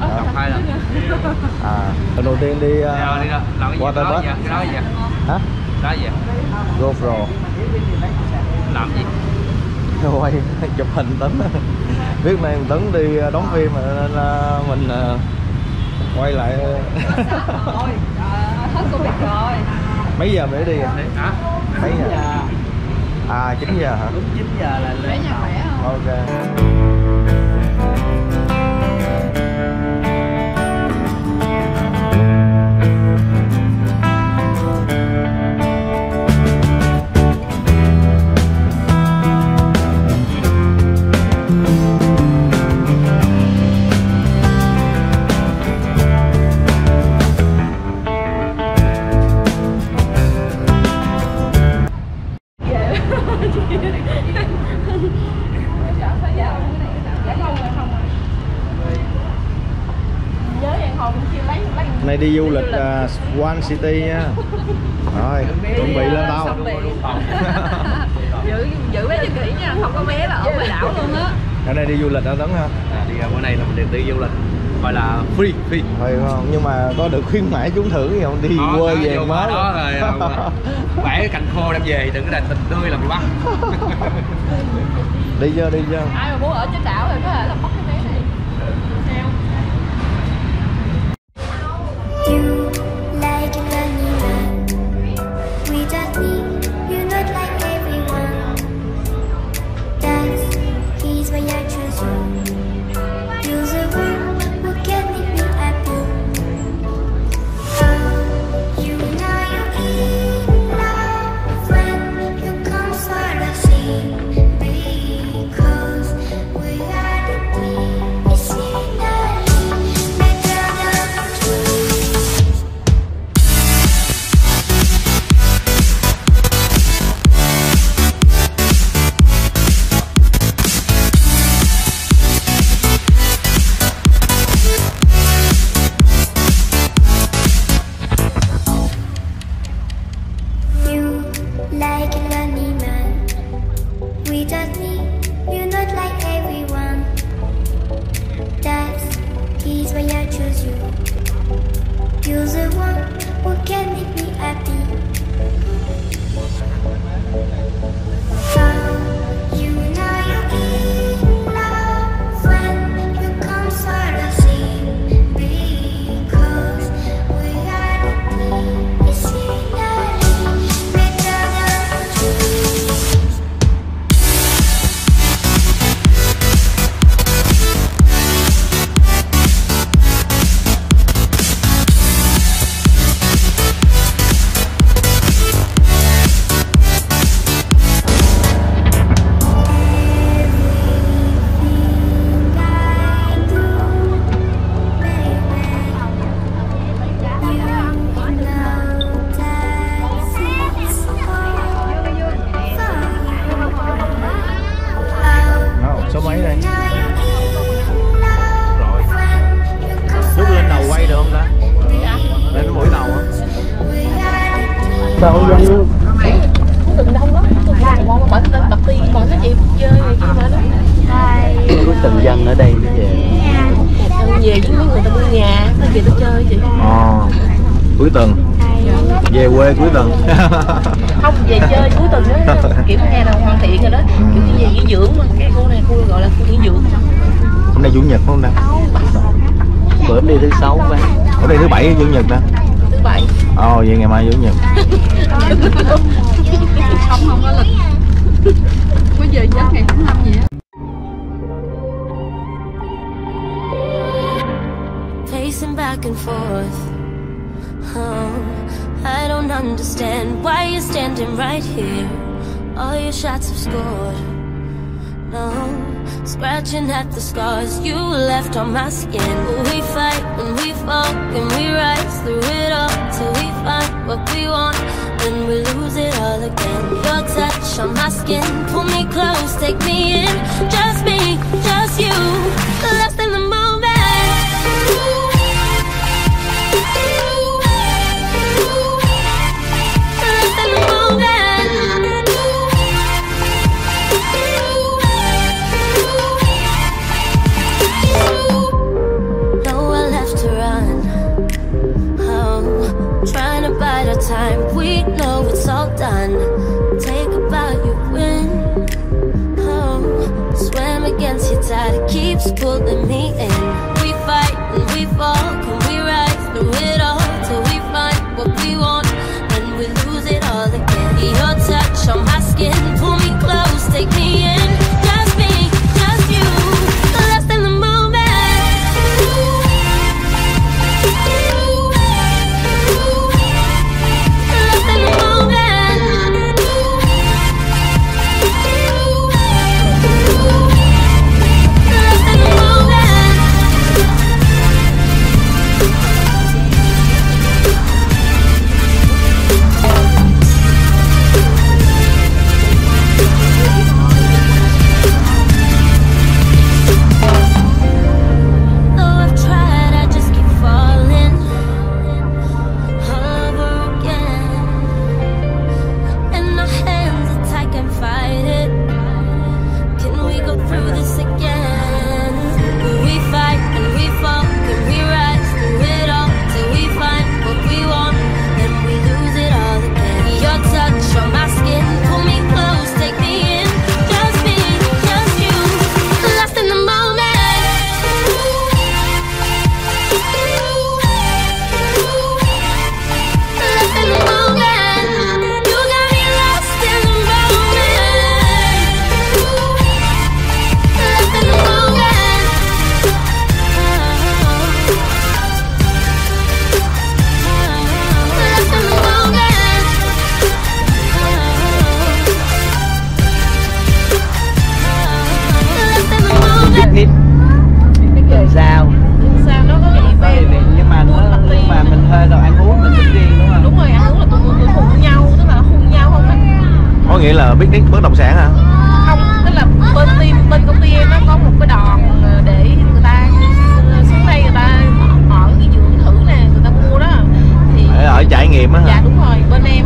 đọc hai lần. À lần đầu tiên đi Đây, uh, đi đó làm cái gì? Qua Tây đó Bắc gì đó gì? Hả? Đó gì? GoPro làm gì? Quay chụp hình tấn. Biết nay tấn đi đóng phim mà nên là mình uh, quay lại. Rồi hết cô biết rồi. Mấy giờ mới đi à? Hả? Mấy giờ? À 9 giờ hả? Đúng 9 giờ là lên. Ok nay đi du lịch uh, Swan City nha rồi chuẩn bị lên tàu giữ giữ vé cho kỹ nha không có vé là ở đảo luôn á. Ở đây đi du lịch hả tấn ha? À, đi bữa nay là mình đi du lịch gọi là free free. Phải không? Nhưng mà có được khuyến mãi trúng thưởng gì không đi Đó, quê đó, về mới. đó rồi bẻ cái cành khô đem về đừng có đành tình tươi làm bị bắt. Đi chưa đi chưa ai mà muốn ở trên đảo thì có thể là mất use it. Từng đông lắm ngon mà bởi tên bật ti còn cái chị chơi này kia mà đó có từng dân ở đây nữa về về với mấy người ta mua nhà nó về nó chơi chị ờ cuối tuần. Về quê cuối tuần. Không về chơi cuối tuần đó kiểu nhà nào hoàn thiện rồi đó kiểu như về nghỉ dưỡng mà cái khu này khu gọi là khu nghỉ dưỡng hôm nay chủ nhật không ta? Bữa đi thứ sáu ba hôm nay thứ bảy chủ nhật ta thứ bảy ồ vậy ngày mai chủ nhật không không có lịch bây giờ chết ngày thứ năm gì á Pacing back and forth. Oh, I don't understand why you're standing right here. All your shots have scored. No, scratching at the scars you left on my skin. We fight and we fall and we rise through it what we want. Then we lose it all again. Your touch on my skin, pull me close, take me in. Just me, just you, pulling có nghĩa là biết biết bất động sản hả? Không tức là bên team bên công ty em nó có một cái đòn để người ta xuống đây người ta ở cái dưỡng thử nè người ta mua đó. Thì để ở trải nghiệm á dạ đúng rồi bên em